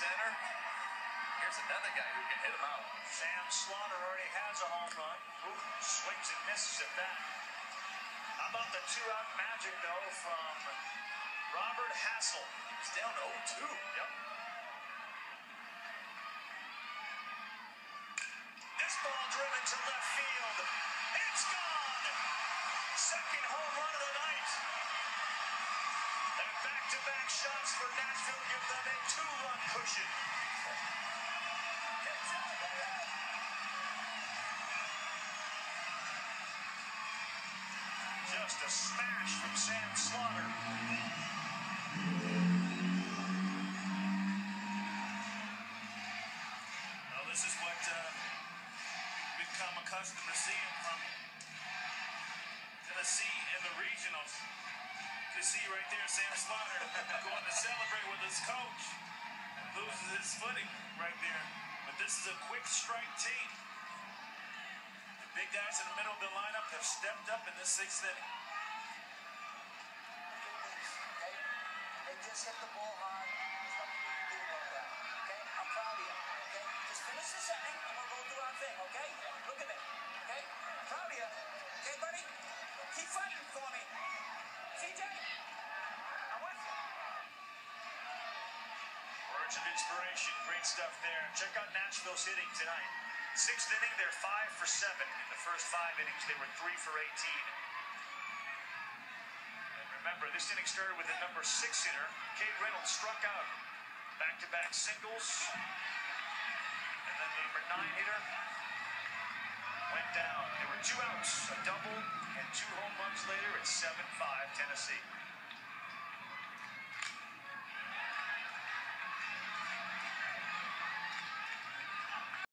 center. Here's another guy who can hit him out. Sam Slaughter already has a home run. Ooh, swings and misses at that. How about the two-out magic, though, from Robert Hassell? He's down 0-2. Yep. This ball driven to left field. It's gone! Second home run of the night. Back-to-back shots for Nashville give them a two-run cushion. Just a smash from Sam Slaughter. Well, this is what uh, we've become accustomed to seeing from Tennessee. You see right there, Sam Slaughter going to celebrate with his coach. Loses his footing right there. But this is a quick strike team. The big guys in the middle of the lineup have stepped up in this sixth inning. Okay? They just hit the ball hard. There's nothing you can do about that. Okay? I'm proud of you. Okay? Just finish this inning and we'll go do our thing, okay? Look at me. Words of inspiration, great stuff there. Check out Nashville's hitting tonight. Sixth inning, they're five for seven. In the first five innings, they were three for 18. And remember, this inning started with the number six hitter. Cade Reynolds struck out. Back-to-back singles. And then the number nine hitter went down. There were two outs, a double, and two home runs later. It's 7-5 Tennessee.